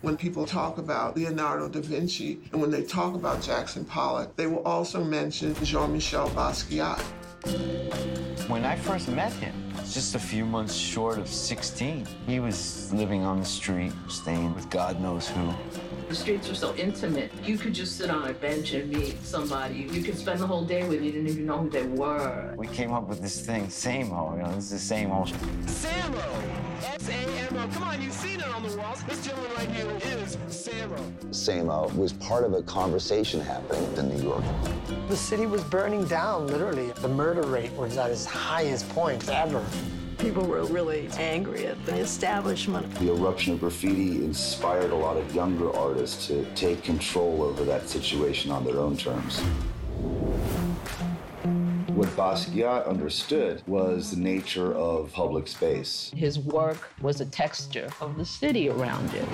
When people talk about Leonardo da Vinci and when they talk about Jackson Pollock, they will also mention Jean Michel Basquiat. When I first met him, just a few months short of 16, he was living on the street, staying with God knows who. The streets are so intimate. You could just sit on a bench and meet somebody. You could spend the whole day with you, didn't even know who they were. We came up with this thing, Samo, you know, this is the same old. Samo! S-A-M-O. Walls. This gentleman right here is Samo. Samo was part of a conversation happening in New York. The city was burning down, literally. The murder rate was at its highest point ever. People were really angry at the establishment. The eruption of graffiti inspired a lot of younger artists to take control over that situation on their own terms. What Basquiat understood was the nature of public space. His work was a texture of the city around it.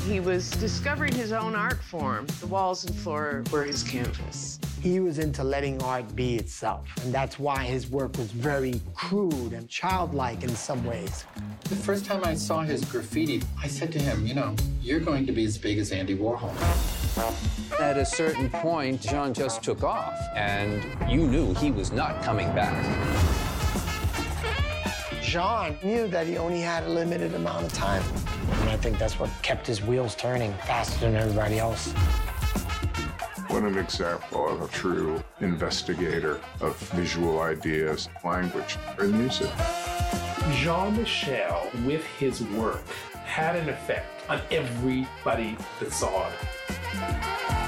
He was discovering his own art form. The walls and floor were his canvas. He was into letting art be itself, and that's why his work was very crude and childlike in some ways. The first time I saw his graffiti, I said to him, you know, you're going to be as big as Andy Warhol. At a certain point, Jean just took off, and you knew he was not coming back. Jean knew that he only had a limited amount of time. And I think that's what kept his wheels turning faster than everybody else. What an example of a true investigator of visual ideas, language, and music. Jean Michel, with his work, had an effect on everybody that saw it. Música